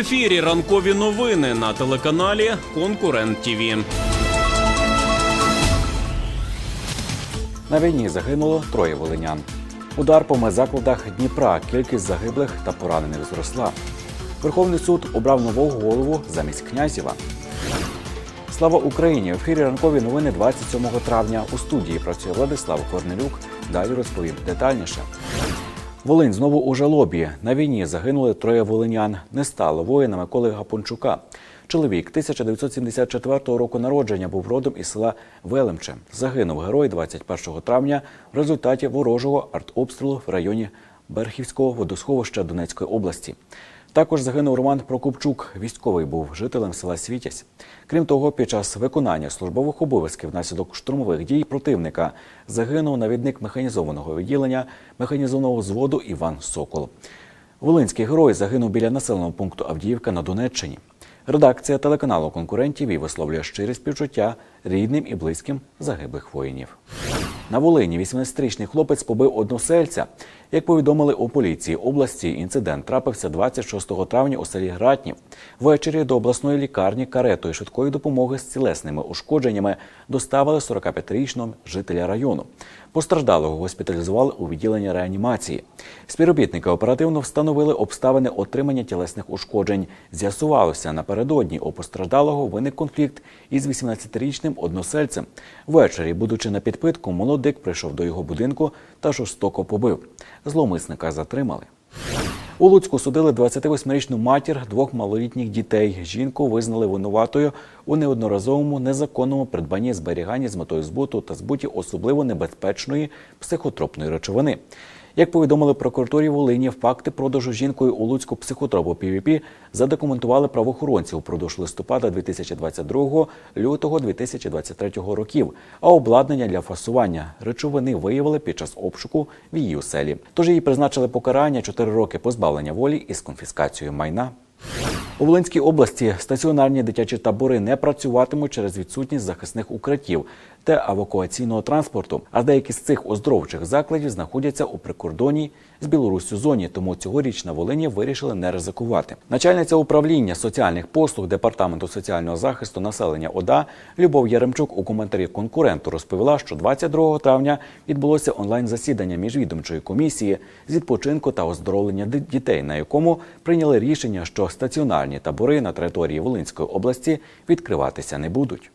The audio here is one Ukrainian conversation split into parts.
ефірі ранкові новини на телеканалі Конкурент ТІВІ. На війні загинуло троє волинян. Удар по медзакладах Дніпра. Кількість загиблих та поранених зросла. Верховний суд обрав нового голову замість князєва. Слава Україні! В ефірі ранкові новини 27 травня. У студії працює Владислав Корнелюк. Далі розповім детальніше. Волинь знову у жалобі. На війні загинули троє волинян. Не стало воїнами Миколи Гапончука. Чоловік 1974 року народження був родом із села Велемче. Загинув герой 21 травня в результаті ворожого артобстрілу в районі Берхівського водосховища Донецької області. Також загинув Роман Прокопчук. Військовий був жителем села Світязь. Крім того, під час виконання службових обов'язків внаслідок штурмових дій противника загинув навідник механізованого відділення механізованого взводу Іван Сокол. Волинський герой загинув біля населеного пункту Авдіївка на Донеччині. Редакція телеканалу конкурентів і висловлює щирі співчуття рідним і близьким загиблих воїнів. На Волині 18-річний хлопець побив односельця. Як повідомили у поліції області, інцидент трапився 26 травня у селі Гратнів. Ввечері до обласної лікарні каретою швидкої допомоги з цілесними ушкодженнями доставили 45-річного жителя району. Постраждалого госпіталізували у відділенні реанімації. Співробітники оперативно встановили обставини отримання тілесних ушкоджень. З'ясувалося, напередодні у постраждалого виник конфлікт із 18-річним односельцем. Ввечері, будучи на підпитку, молодик прийшов до його будинку та жорстоко побив. Зловмисника затримали. У Луцьку судили 28-річну матір двох малолітніх дітей. Жінку визнали винуватою у неодноразовому незаконному придбанні зберіганні з метою збуту та збуті особливо небезпечної психотропної речовини. Як повідомили прокуратурі Волині, факти продажу жінкою у Луцьку психотропу ПВП задокументували правоохоронці упродовж листопада 2022 лютого 2023 років. А обладнання для фасування речовини виявили під час обшуку в її оселі. Тож їй призначили покарання 4 роки позбавлення волі із конфіскацією майна. У Волинській області стаціонарні дитячі табори не працюватимуть через відсутність захисних укриттів та евакуаційного транспорту. А деякі з цих оздоровчих закладів знаходяться у прикордонній з Білоруссю зоні. Тому цьогоріч на Волині вирішили не ризикувати. Начальниця управління соціальних послуг департаменту соціального захисту населення ОДА Любов Яремчук у коментарі конкуренту розповіла, що 22 травня відбулося онлайн засідання міжвідомчої комісії з відпочинку та оздоровлення дітей, на якому прийняли рішення, що стаціонарні табори на території Волинської області відкриватися не будуть.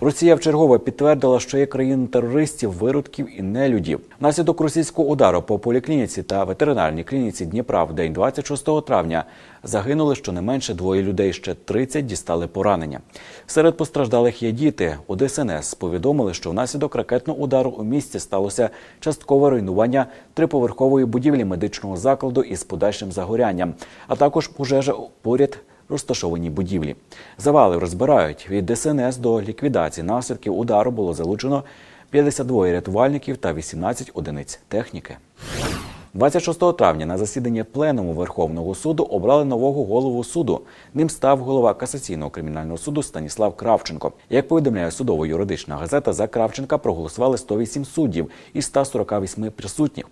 Росія вчергове підтвердила, що є країн терористів, виродків і нелюдів. Внаслідок російського удару по поліклініці та ветеринарній клініці Дніпра в день 26 травня загинули щонайменше двоє людей. Ще 30 дістали поранення. Серед постраждалих є діти. У ДСНС повідомили, що внаслідок ракетного удару у місті сталося часткове руйнування триповерхової будівлі медичного закладу із подальшим загорянням, а також пожежа поряд розташовані будівлі. Завали розбирають від ДСНС до ліквідації наслідків удару було залучено 52 рятувальників та 18 одиниць техніки. 26 травня на засіданні пленуму Верховного суду обрали нового голову суду. Ним став голова касаційного кримінального суду Станіслав Кравченко. Як повідомляє судово-юридична газета, за Кравченка проголосували 108 суддів із 148 присутніх.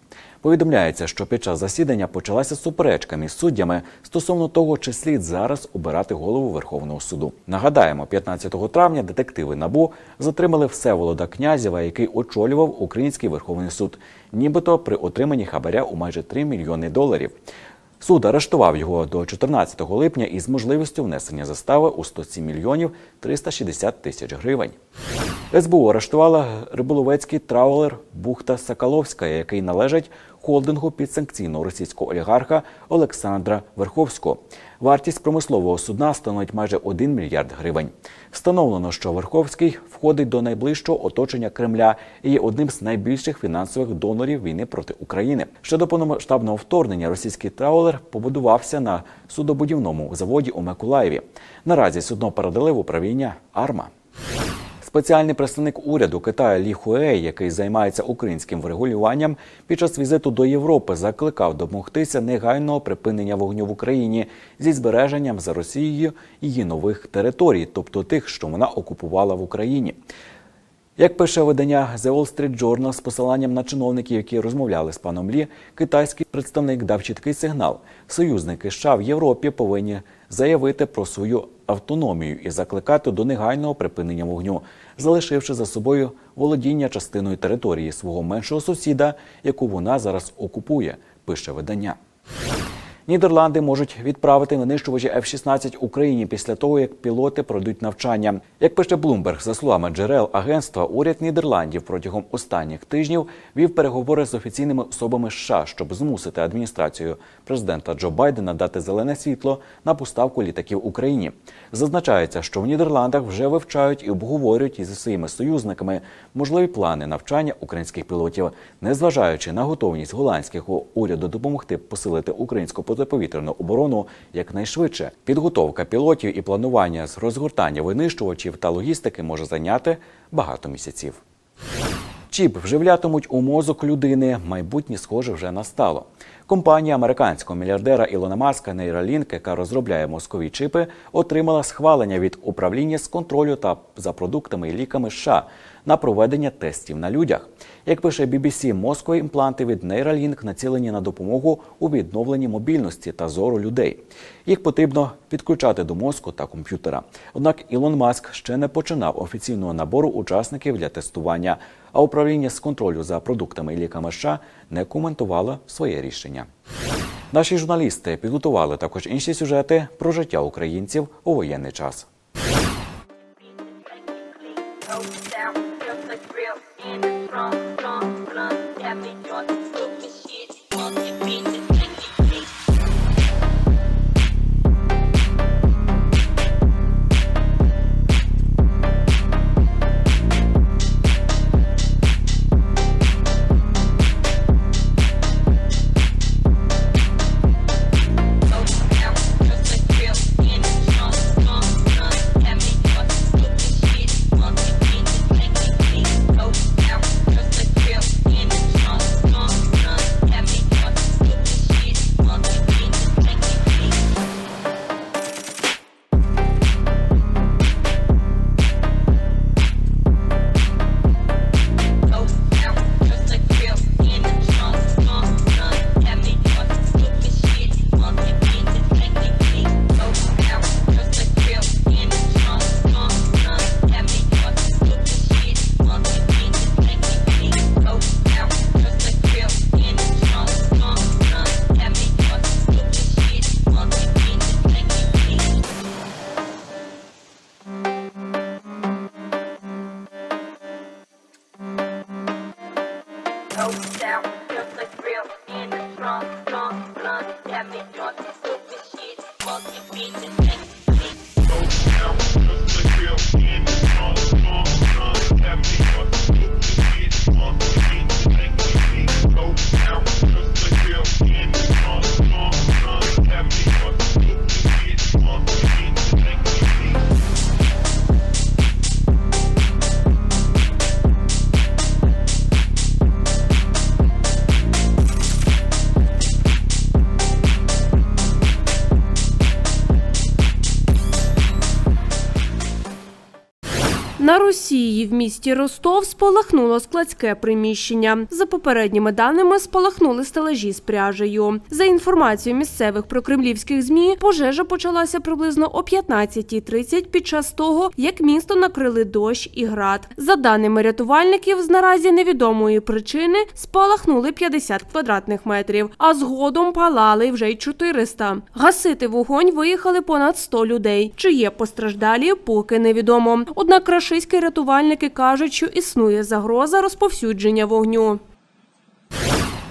Повідомляється, що під час засідання почалася суперечка між суддями стосовно того, чи слід зараз обирати голову Верховного суду. Нагадаємо, 15 травня детективи набу затримали Всеволода Князєва, який очолював Український Верховний суд, нібито при отриманні хабаря у майже 3 мільйони доларів. Суд арештував його до 14 липня із можливістю внесення застави у 107 мільйонів 360 тисяч гривень. СБУ арештувала риболовецький траулер Бухта Сакаловська, який належить холдингу підсанкційного російського олігарха Олександра Верховського. Вартість промислового судна становить майже 1 мільярд гривень. Встановлено, що Верховський входить до найближчого оточення Кремля і є одним з найбільших фінансових донорів війни проти України. Щодо повномасштабного вторгнення, російський траулер побудувався на судобудівному заводі у Миколаєві. Наразі судно передали в управління Арма. Спеціальний представник уряду Китаю Лі Хуей, який займається українським врегулюванням, під час візиту до Європи закликав домогтися негайного припинення вогню в Україні зі збереженням за Росією її нових територій, тобто тих, що вона окупувала в Україні. Як пише видання The Wall Street Journal з посиланням на чиновників, які розмовляли з паном Лі, китайський представник дав чіткий сигнал: союзники США в Європі повинні заявити про свою автономію і закликати до негайного припинення вогню, залишивши за собою володіння частиною території свого меншого сусіда, яку вона зараз окупує, пише видання. Нідерланди можуть відправити винищувачі F-16 Україні після того, як пілоти пройдуть навчання. Як пише Блумберг, за словами джерел агентства, уряд Нідерландів протягом останніх тижнів вів переговори з офіційними особами США, щоб змусити адміністрацію президента Джо Байдена дати зелене світло на поставку літаків Україні. Зазначається, що в Нідерландах вже вивчають і обговорюють із своїми союзниками можливі плани навчання українських пілотів, незважаючи на готовність голландського уряду допомогти посилити українську протиповітряну оборону якнайшвидше. Підготовка пілотів і планування з розгортання винищувачів та логістики може зайняти багато місяців. Чіп вживлятимуть у мозок людини. Майбутнє схоже вже настало. Компанія американського мільярдера Ілона Маска Neuralink, яка розробляє мозкові чипи, отримала схвалення від управління з контролю та за продуктами і ліками США на проведення тестів на людях. Як пише BBC, мозкові імпланти від Neuralink націлені на допомогу у відновленні мобільності та зору людей. Їх потрібно підключати до мозку та комп'ютера. Однак Ілон Маск ще не починав офіційного набору учасників для тестування, а управління з контролю за продуктами і ліками США не коментувало своє рішення. Наші журналісти підготували також інші сюжети про життя українців у воєнний час. На Росії в місті Ростов спалахнуло складське приміщення. За попередніми даними, спалахнули стелажі з пряжею. За інформацією місцевих прокремлівських змі, пожежа почалася приблизно о 15.30 під час того, як місто накрили дощ і град. За даними рятувальників, з наразі невідомої причини спалахнули 50 квадратних метрів, а згодом палали вже й 400. Гасити вогонь виїхали понад 100 людей. Чи є постраждалі, поки невідомо. Однак рашистські рятувальники кажуть, що існує загроза розповсюдження вогню.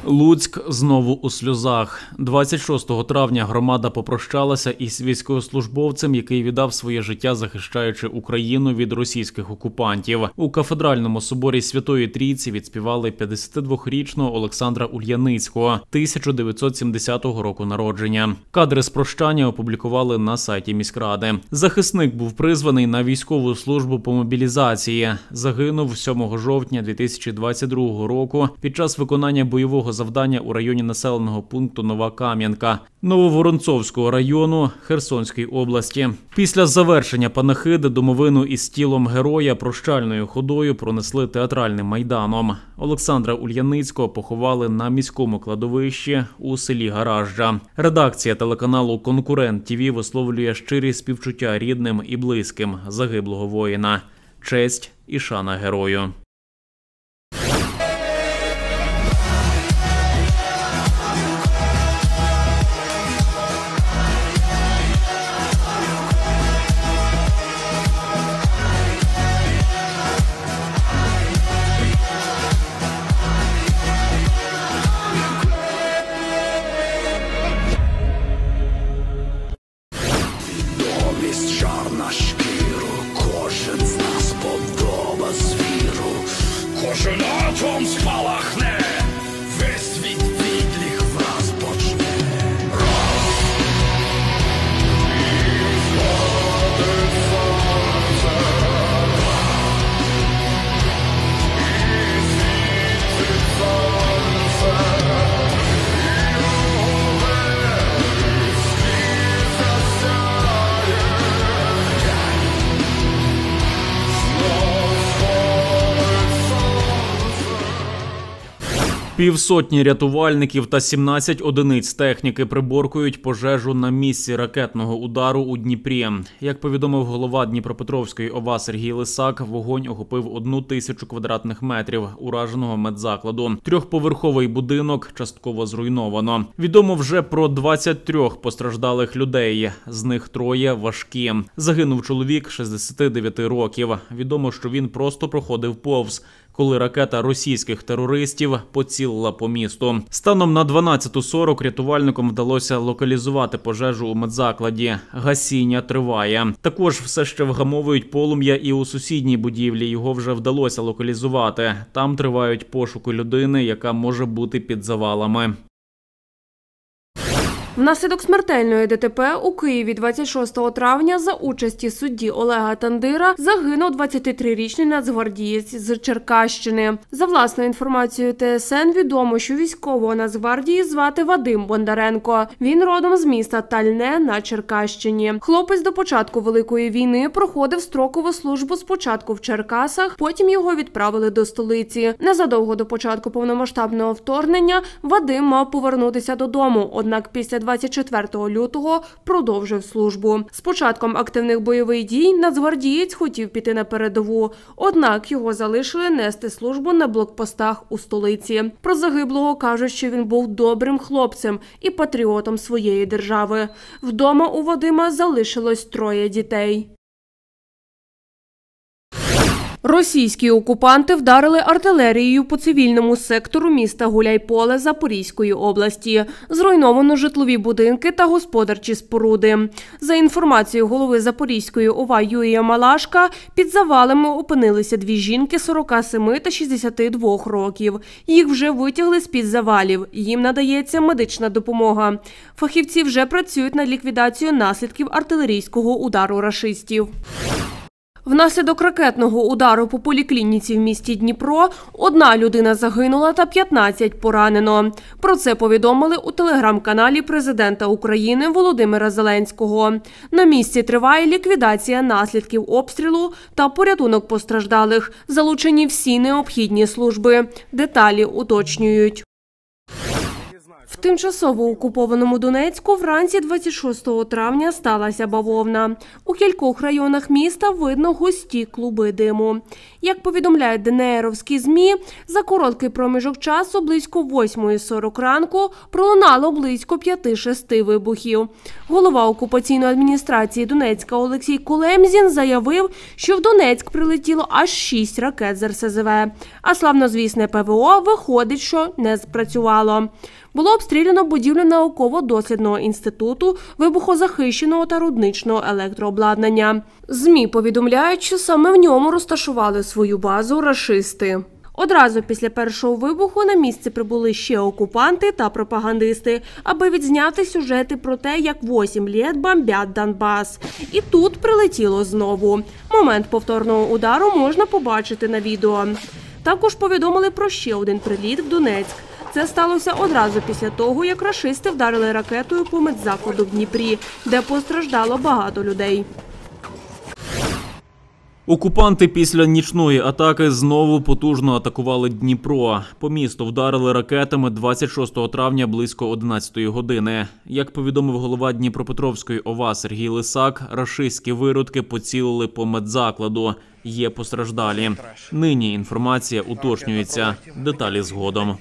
Луцьк знову у сльозах. 26 травня громада попрощалася із військовослужбовцем, який віддав своє життя, захищаючи Україну від російських окупантів. У кафедральному соборі Святої Трійці відспівали 52-річного Олександра Ульяницького 1970 року народження. Кадри з прощання опублікували на сайті міськради. Захисник був призваний на військову службу по мобілізації. Загинув 7 жовтня 2022 року під час виконання бойового завдання у районі населеного пункту Нова Кам'янка Нововоронцовського району Херсонської області. Після завершення панахиди домовину із тілом героя прощальною ходою пронесли театральним майданом. Олександра Ульяницького поховали на міському кладовищі у селі Гаражджа. Редакція телеканалу Конкурент ТІВІ висловлює щирі співчуття рідним і близьким загиблого воїна. Честь і шана герою. Півсотні рятувальників та 17 одиниць техніки приборкують пожежу на місці ракетного удару у Дніпрі. Як повідомив голова Дніпропетровської ОВА Сергій Лисак, вогонь охопив одну тисячу квадратних метрів ураженого медзакладу. Трьохповерховий будинок частково зруйновано. Відомо вже про 23 постраждалих людей. З них троє важкі. Загинув чоловік 69 років. Відомо, що він просто проходив повз коли ракета російських терористів поцілила по місту. Станом на 12.40 рятувальникам вдалося локалізувати пожежу у медзакладі. Гасіння триває. Також все ще вгамовують полум'я і у сусідній будівлі. Його вже вдалося локалізувати. Там тривають пошуки людини, яка може бути під завалами. Внаслідок смертельної ДТП у Києві 26 травня за участі судді Олега Тандира загинув 23-річний нацгвардієць з Черкащини. За власною інформацією ТСН відомо, що військового Нацгвардії звати Вадим Бондаренко. Він родом з міста Тальне на Черкащині. Хлопець до початку великої війни проходив строкову службу спочатку в Черкасах, потім його відправили до столиці. Незадовго до початку повномасштабного вторгнення Вадим мав повернутися додому. Однак після 24 лютого продовжив службу. З початком активних бойових дій нацгвардієць хотів піти на передову, однак його залишили нести службу на блокпостах у столиці. Про загиблого кажуть, що він був добрим хлопцем і патріотом своєї держави. Вдома у Вадима залишилось троє дітей. Російські окупанти вдарили артилерією по цивільному сектору міста Гуляйполе Запорізької області. Зруйновано житлові будинки та господарчі споруди. За інформацією голови Запорізької ОВА Юрія Малашка, під завалами опинилися дві жінки 47 та 62 років. Їх вже витягли з-під завалів. Їм надається медична допомога. Фахівці вже працюють над ліквідацією наслідків артилерійського удару рашистів. Внаслідок ракетного удару по поліклініці в місті Дніпро одна людина загинула та 15 поранено. Про це повідомили у телеграм-каналі президента України Володимира Зеленського. На місці триває ліквідація наслідків обстрілу та порятунок постраждалих. Залучені всі необхідні служби. Деталі уточнюють. Тимчасово окупованому Донецьку вранці 26 травня сталася бавовна. У кількох районах міста видно густі клуби диму. Як повідомляють ДНРовські ЗМІ, за короткий проміжок часу близько 8.40 ранку пролунало близько 5-6 вибухів. Голова окупаційної адміністрації Донецька Олексій Кулемзін заявив, що в Донецьк прилетіло аж 6 ракет з РСЗВ. А славнозвісне ПВО виходить, що не спрацювало. Було обстріляно будівлю науково-дослідного інституту вибухозахищеного та рудничного електрообладнання. ЗМІ повідомляють, що саме в ньому розташували свою базу рашисти. Одразу після першого вибуху на місце прибули ще окупанти та пропагандисти, аби відзняти сюжети про те, як 8 літ бомбять Донбас. І тут прилетіло знову. Момент повторного удару можна побачити на відео. Також повідомили про ще один приліт в Донецьк. Це сталося одразу після того, як рашисти вдарили ракетою по медзакладу в Дніпрі, де постраждало багато людей. Окупанти після нічної атаки знову потужно атакували Дніпро. По місту вдарили ракетами 26 травня близько 11 години. Як повідомив голова Дніпропетровської ОВА Сергій Лисак, рашистські виродки поцілили по медзакладу. Є постраждалі. Нині інформація уточнюється. Деталі згодом.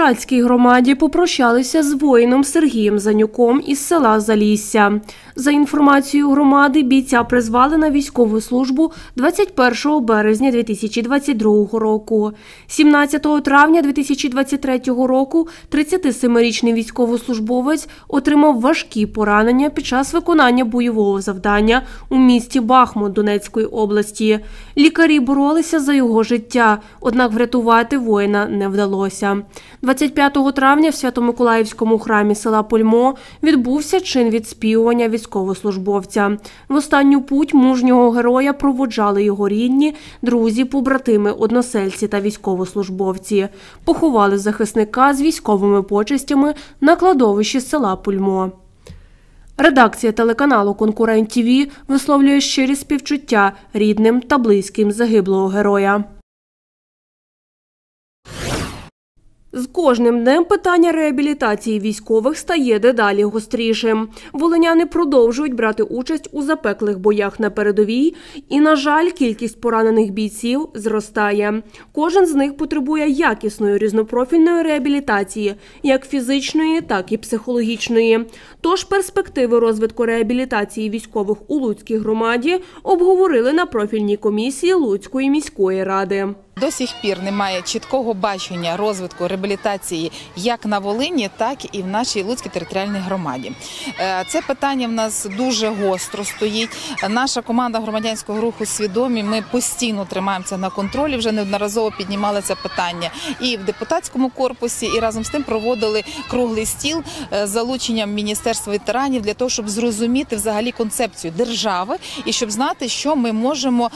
Шацькій громаді попрощалися з воїном Сергієм Занюком із села Залісся. За інформацією громади, бійця призвали на військову службу 21 березня 2022 року. 17 травня 2023 року 37-річний військовослужбовець отримав важкі поранення під час виконання бойового завдання у місті Бахмут Донецької області. Лікарі боролися за його життя, однак врятувати воїна не вдалося. 25 травня в Свято-Миколаївському храмі села Пульмо відбувся чин відспівування військовослужбовця. В останню путь мужнього героя проводжали його рідні, друзі, побратими, односельці та військовослужбовці. Поховали захисника з військовими почестями на кладовищі села Пульмо. Редакція телеканалу Конкурент ТІВІ висловлює щирі співчуття рідним та близьким загиблого героя. З кожним днем питання реабілітації військових стає дедалі гострішим. Волиняни продовжують брати участь у запеклих боях на передовій, і, на жаль, кількість поранених бійців зростає. Кожен з них потребує якісної різнопрофільної реабілітації, як фізичної, так і психологічної. Тож перспективи розвитку реабілітації військових у Луцькій громаді обговорили на профільній комісії Луцької міської ради. До сих пір немає чіткого бачення розвитку реабілітації як на Волині, так і в нашій Луцькій територіальній громаді. Е, Це питання в нас дуже гостро стоїть. Наша команда громадянського руху свідомі. Ми постійно тримаємося на контролі. Вже неодноразово піднімали це питання і в депутатському корпусі, і разом з тим проводили круглий стіл е, з залученням міністерства ветеранів для того, щоб зрозуміти взагалі концепцію держави і щоб знати, що ми можемо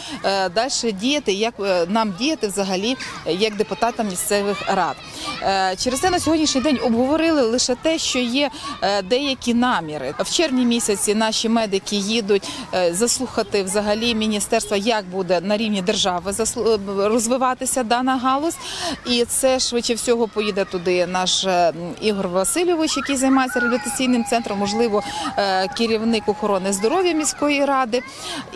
далі діяти, як е, нам діяти взагалі як депутатам місцевих рад. Е, Через це на сьогоднішній день обговорили лише те, що є е, деякі наміри. В червні місяці наші медики їдуть е, заслухати взагалі міністерства, як буде на рівні держави розвиватися дана галузь. І це швидше всього поїде туди наш Ігор Васильович, який займається реабілітаційним центром, можливо, керівник охорони здоров'я міської ради.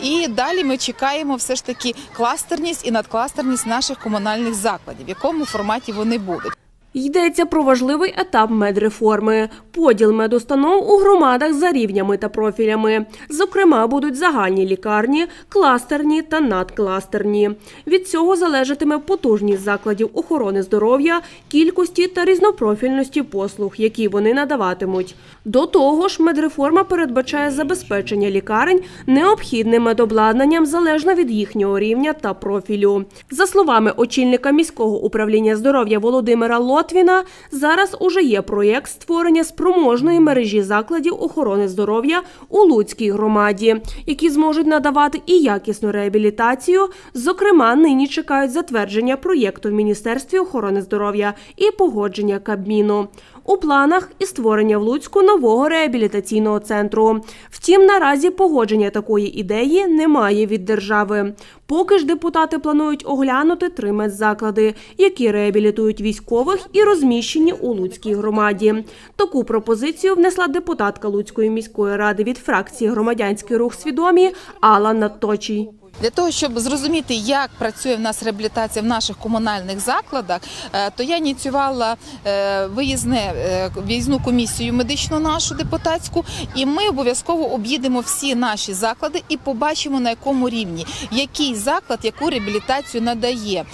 І далі ми чекаємо все ж таки кластерність і надкластерність наших комунальних закладів, в якому форматі вони будуть. Йдеться про важливий етап медреформи – поділ медустанов у громадах за рівнями та профілями. Зокрема, будуть загальні лікарні, кластерні та надкластерні. Від цього залежатиме потужність закладів охорони здоров'я, кількості та різнопрофільності послуг, які вони надаватимуть. До того ж, медреформа передбачає забезпечення лікарень необхідним медобладнанням залежно від їхнього рівня та профілю. За словами очільника міського управління здоров'я Володимира Лотвіна, зараз уже є проєкт створення спроможної мережі закладів охорони здоров'я у Луцькій громаді, які зможуть надавати і якісну реабілітацію. Зокрема, нині чекають затвердження проєкту в Міністерстві охорони здоров'я і погодження Кабміну. У планах і створення в Луцьку нового реабілітаційного центру. Втім, наразі погодження такої ідеї немає від держави. Поки ж депутати планують оглянути три медзаклади, які реабілітують військових і розміщені у Луцькій громаді. Таку пропозицію внесла депутатка Луцької міської ради від фракції Громадянський рух свідомі Алла Надточій. Для того щоб зрозуміти, як працює в нас реабілітація в наших комунальних закладах, е, то я ініціювала е, виїзне е, виїзну комісію медичну нашу депутатську, і ми обов'язково об'їдемо всі наші заклади і побачимо на якому рівні який заклад яку реабілітацію надає.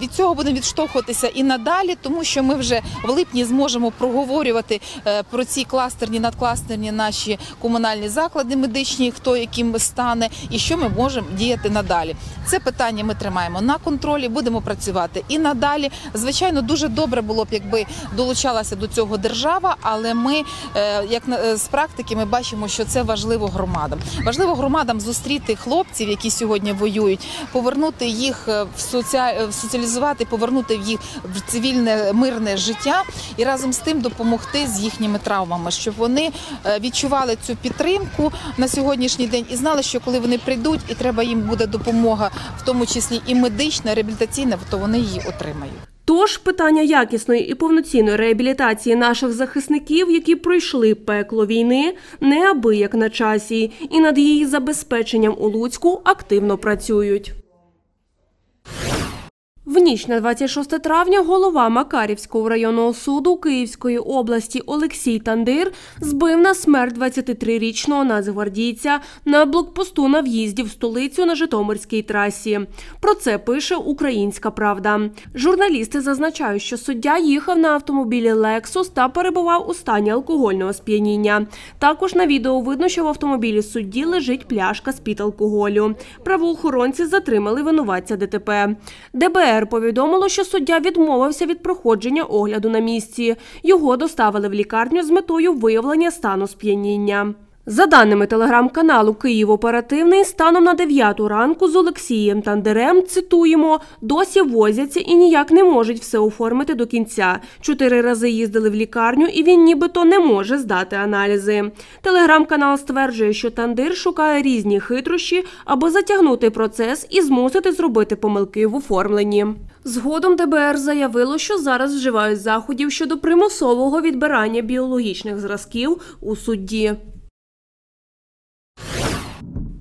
Від цього будемо відштовхуватися і надалі, тому що ми вже в липні зможемо проговорювати про ці кластерні, надкластерні наші комунальні заклади медичні, хто яким стане, і що ми можемо діяти надалі. Це питання ми тримаємо на контролі, будемо працювати і надалі. Звичайно, дуже добре було б, якби долучалася до цього держава, але ми, е, як е, з практики, ми бачимо, що це важливо громадам. Важливо громадам зустріти хлопців, які сьогодні воюють, повернути їх е, в соціаль... соціалізувати, повернути їх в цивільне мирне життя і разом з тим допомогти з їхніми травмами, щоб вони відчували цю підтримку на сьогоднішній день і знали, що коли вони прийдуть і треба їм буде допомога, в тому числі і медична, реабілітаційна, то вони її отримають. Тож питання якісної і повноцінної реабілітації наших захисників, які пройшли пекло війни, неабияк на часі, і над її забезпеченням у Луцьку активно працюють. В ніч на 26 травня голова Макарівського районного суду Київської області Олексій Тандир збив на смерть 23-річного нацгвардійця на блокпосту на в'їзді в столицю на Житомирській трасі. Про це пише Українська Правда. Журналісти зазначають, що суддя їхав на автомобілі Lexus та перебував у стані алкогольного сп'яніння. Також на відео видно, що в автомобілі судді лежить пляшка з-під алкоголю. Правоохоронці затримали винуватця ДТП. ДБР повідомило, що суддя відмовився від проходження огляду на місці. Його доставили в лікарню з метою виявлення стану сп'яніння. За даними телеграм-каналу Київ Оперативний, станом на 9 ранку з Олексієм Тандерем цитуємо, досі возяться і ніяк не можуть все оформити до кінця. Чотири рази їздили в лікарню, і він нібито не може здати аналізи. Телеграм-канал стверджує, що Тандир шукає різні хитрощі, аби затягнути процес і змусити зробити помилки в оформленні. Згодом ДБР заявило, що зараз вживають заходів щодо примусового відбирання біологічних зразків у судді.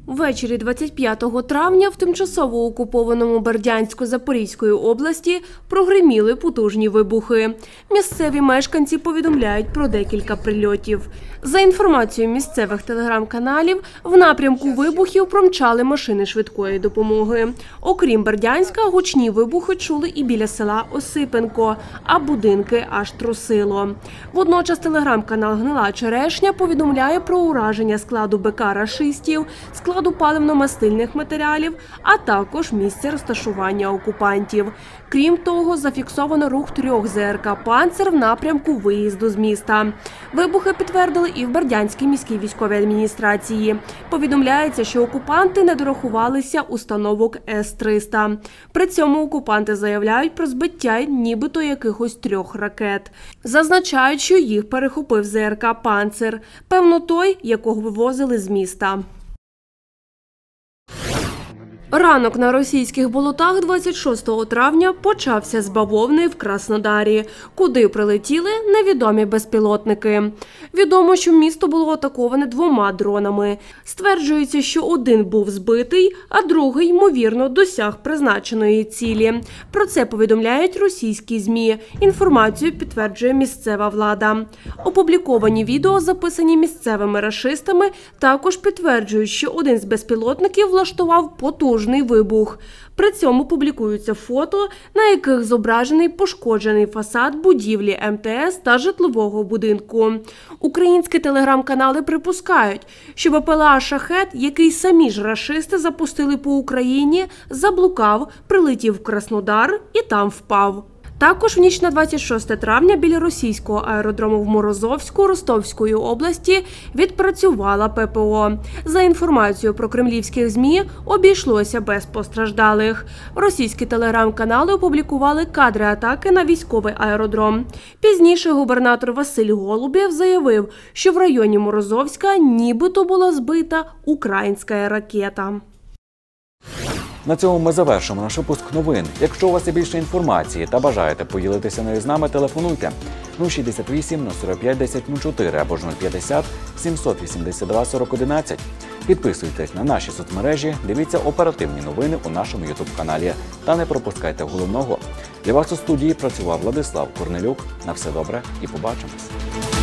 Ввечері 25 травня в тимчасово окупованому Бердянсько-Запорізької області прогриміли потужні вибухи. Місцеві мешканці повідомляють про декілька прильотів. За інформацією місцевих телеграм-каналів, в напрямку вибухів промчали машини швидкої допомоги. Окрім Бердянська, гучні вибухи чули і біля села Осипенко, а будинки аж трусило. Водночас телеграм-канал Гнила Черешня повідомляє про ураження складу БК рашистів, складу паливно-мастильних матеріалів, а також місце розташування окупантів. Крім того, зафіксовано рух трьох ЗРК «Панцер» в напрямку виїзду з міста. Вибухи підтвердили і в Бердянській міській військовій адміністрації. Повідомляється, що окупанти не дорахувалися установок С-300. При цьому окупанти заявляють про збиття нібито якихось трьох ракет. Зазначають, що їх перехопив ЗРК «Панцер», певно той, якого вивозили з міста. Ранок на російських болотах 26 травня почався з бавовни в Краснодарі, куди прилетіли невідомі безпілотники. Відомо, що місто було атаковане двома дронами. Стверджується, що один був збитий, а другий, ймовірно, досяг призначеної цілі. Про це повідомляють російські змі. Інформацію підтверджує місцева влада. Опубліковані відео, записані місцевими рашистами, також підтверджують, що один з безпілотників влаштував потужний вибух. При цьому публікуються фото, на яких зображений пошкоджений фасад будівлі МТС та житлового будинку. Українські телеграм-канали припускають, що БПЛА «Шахет», який самі ж рашисти запустили по Україні, заблукав, прилетів в Краснодар і там впав. Також в ніч на 26 травня біля російського аеродрому в Морозовську Ростовської області відпрацювала ППО. За інформацією про кремлівських змі, обійшлося без постраждалих. Російські телеграм-канали опублікували кадри атаки на військовий аеродром. Пізніше губернатор Василь Голубєв заявив, що в районі Морозовська нібито була збита українська ракета. На цьому ми завершимо наш випуск новин. Якщо у вас є більше інформації та бажаєте поділитися нею з нами, телефонуйте 068 45 10 04 або ж 050 782 40 11. Підписуйтесь на наші соцмережі, дивіться оперативні новини у нашому ютуб каналі та не пропускайте головного. Для вас у студії працював Владислав Корнелюк. На все добре і побачимось.